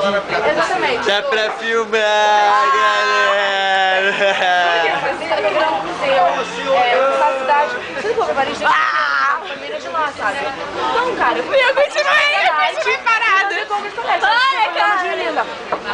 rapidinho. Exatamente. Dá é pra filmar, galera. É, capacidade. Tudo que eu Ah! Família de lá, sabe? Então, cara, eu fui. Eu continuei, eu continuei parada. Eu cara. Linda. Tá Olha, cara.